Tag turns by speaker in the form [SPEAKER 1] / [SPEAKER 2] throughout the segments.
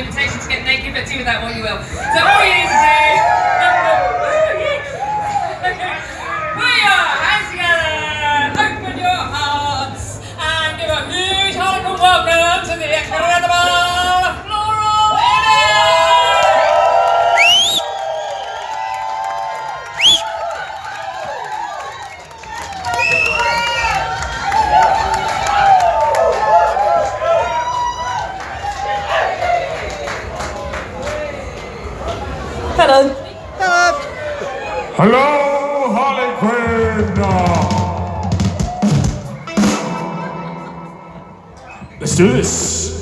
[SPEAKER 1] invitation to get naked, but do with that what you will. So all you need to do.
[SPEAKER 2] Hello.
[SPEAKER 3] Hello, Harlequin! Let's do this.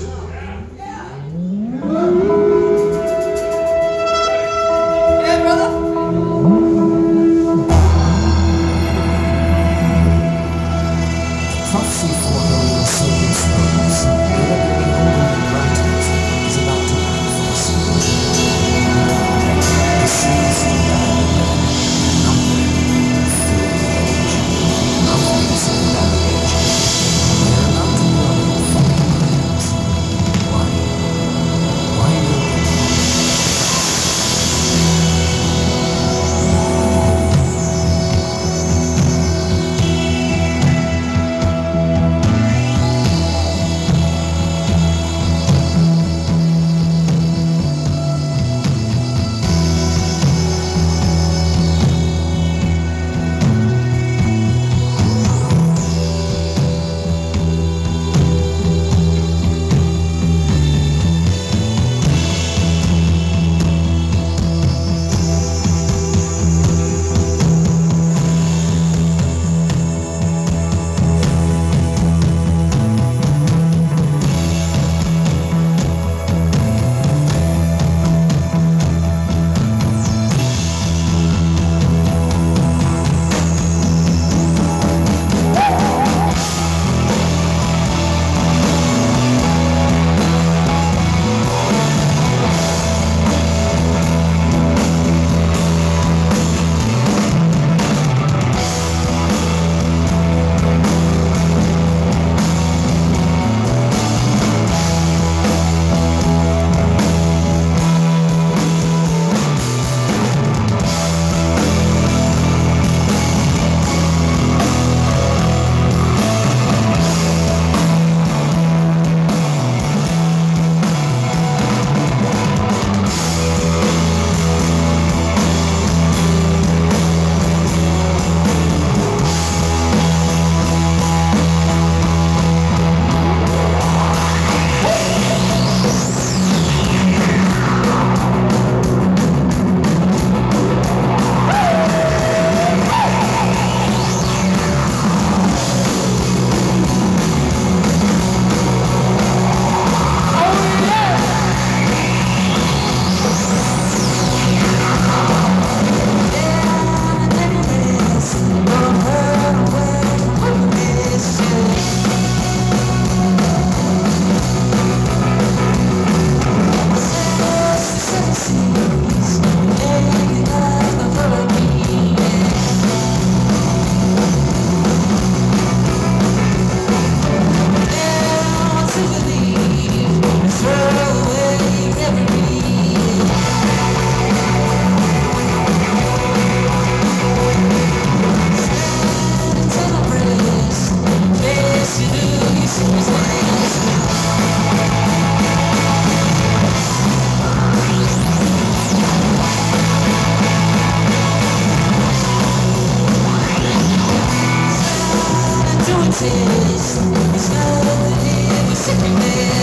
[SPEAKER 3] Sickness.